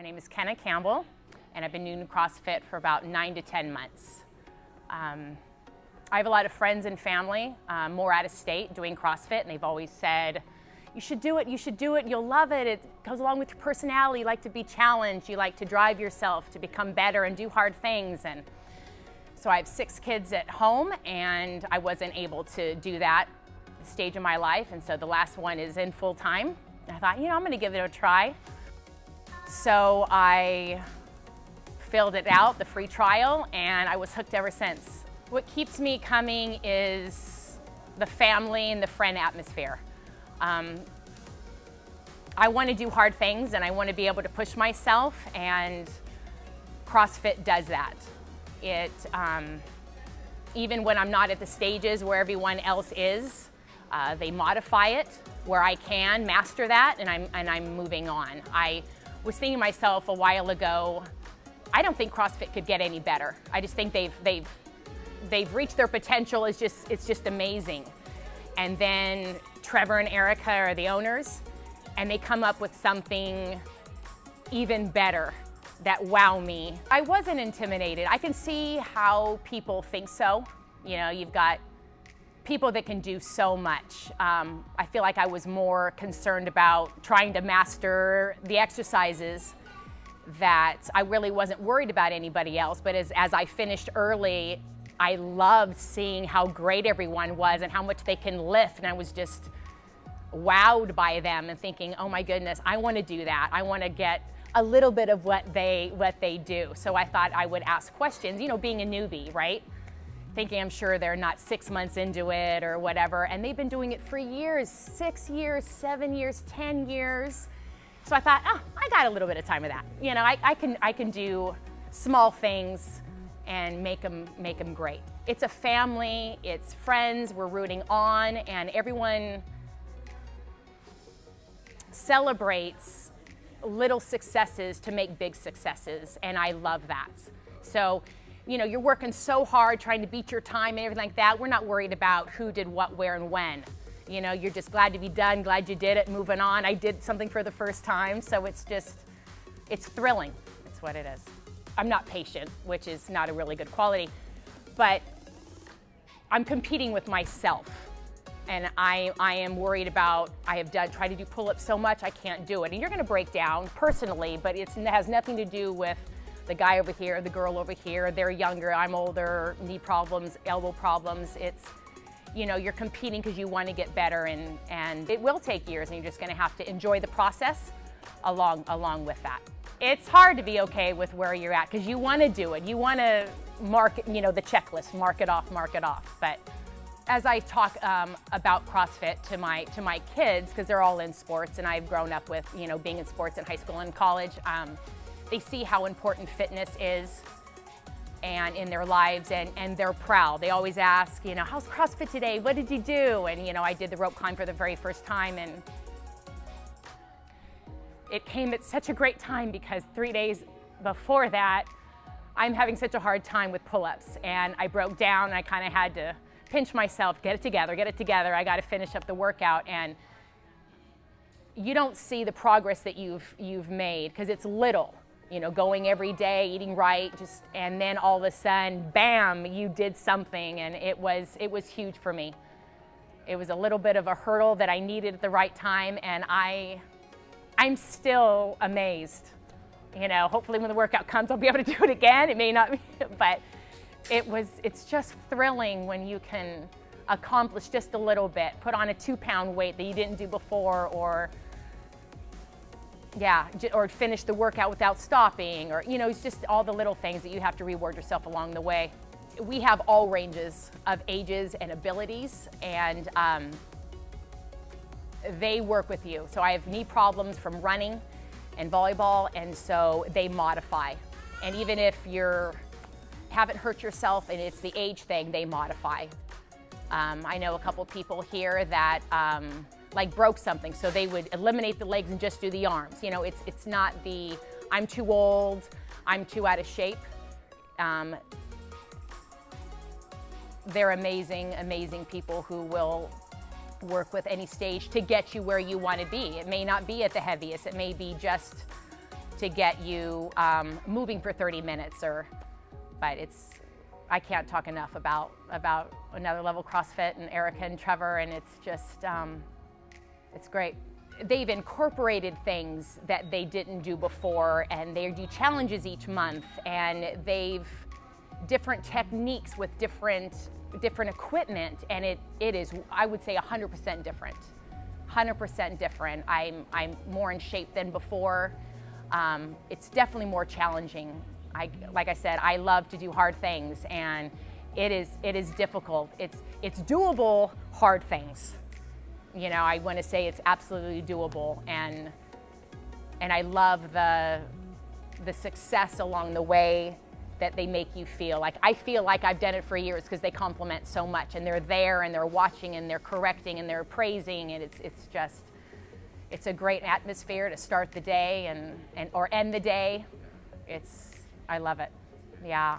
My name is Kenna Campbell, and I've been doing CrossFit for about nine to 10 months. Um, I have a lot of friends and family, um, more out of state, doing CrossFit, and they've always said, you should do it, you should do it, you'll love it. It goes along with your personality. You like to be challenged, you like to drive yourself to become better and do hard things. And so I have six kids at home, and I wasn't able to do that stage of my life. And so the last one is in full time. I thought, you know, I'm gonna give it a try. So I filled it out, the free trial, and I was hooked ever since. What keeps me coming is the family and the friend atmosphere. Um, I want to do hard things and I want to be able to push myself, and CrossFit does that. It, um, even when I'm not at the stages where everyone else is, uh, they modify it where I can master that, and I'm, and I'm moving on. I was thinking to myself a while ago, I don't think CrossFit could get any better. I just think they've, they've, they've reached their potential. It's just, it's just amazing. And then Trevor and Erica are the owners, and they come up with something even better that wow me. I wasn't intimidated. I can see how people think so. You know, you've got people that can do so much. Um, I feel like I was more concerned about trying to master the exercises that I really wasn't worried about anybody else. But as, as I finished early, I loved seeing how great everyone was and how much they can lift. And I was just wowed by them and thinking, oh my goodness, I want to do that. I want to get a little bit of what they what they do. So I thought I would ask questions, you know, being a newbie, right? Thinking I'm sure they're not six months into it or whatever. And they've been doing it for years, six years, seven years, 10 years. So I thought, oh, I got a little bit of time with that. You know, I, I can I can do small things and make them make them great. It's a family, it's friends, we're rooting on, and everyone celebrates little successes to make big successes, and I love that. So, you know, you're working so hard trying to beat your time and everything like that. We're not worried about who did what, where, and when. You know, you're just glad to be done, glad you did it, moving on. I did something for the first time, so it's just, it's thrilling. It's what it is. I'm not patient, which is not a really good quality, but I'm competing with myself and I, I am worried about, I have done, tried to do pull-ups so much, I can't do it. And you're gonna break down personally, but it has nothing to do with the guy over here, the girl over here, they're younger, I'm older, knee problems, elbow problems. It's, you know, you're competing because you want to get better and, and it will take years and you're just gonna have to enjoy the process along, along with that. It's hard to be okay with where you're at because you want to do it. You want to mark, you know, the checklist, mark it off, mark it off. But as I talk um, about CrossFit to my to my kids, because they're all in sports, and I've grown up with you know being in sports in high school and college, um, they see how important fitness is and in their lives and, and they're proud. They always ask, you know, how's CrossFit today? What did you do? And you know, I did the rope climb for the very first time and it came at such a great time because three days before that, I'm having such a hard time with pull-ups and I broke down and I kind of had to pinch myself, get it together, get it together. I got to finish up the workout. And you don't see the progress that you've, you've made because it's little. You know, going every day, eating right, just, and then all of a sudden, bam, you did something, and it was, it was huge for me. It was a little bit of a hurdle that I needed at the right time, and I, I'm still amazed. You know, hopefully when the workout comes, I'll be able to do it again. It may not, be, but it was, it's just thrilling when you can accomplish just a little bit, put on a two pound weight that you didn't do before or yeah, or finish the workout without stopping or, you know, it's just all the little things that you have to reward yourself along the way. We have all ranges of ages and abilities and um, they work with you. So I have knee problems from running and volleyball and so they modify. And even if you're haven't hurt yourself and it's the age thing, they modify. Um, I know a couple people here that um, like broke something, so they would eliminate the legs and just do the arms. You know, it's, it's not the, I'm too old, I'm too out of shape. Um, they're amazing, amazing people who will work with any stage to get you where you want to be. It may not be at the heaviest, it may be just to get you um, moving for 30 minutes or, but it's, I can't talk enough about, about another level CrossFit and Erica and Trevor and it's just, um, it's great. They've incorporated things that they didn't do before and they do challenges each month and they've different techniques with different different equipment and it, it is, I would say 100% different. 100% different. I'm, I'm more in shape than before. Um, it's definitely more challenging. I, like I said, I love to do hard things and it is, it is difficult. It's, it's doable hard things. You know, I want to say it's absolutely doable and, and I love the, the success along the way that they make you feel. Like I feel like I've done it for years because they compliment so much and they're there and they're watching and they're correcting and they're praising and it's, it's just, it's a great atmosphere to start the day and, and or end the day. It's, I love it. Yeah.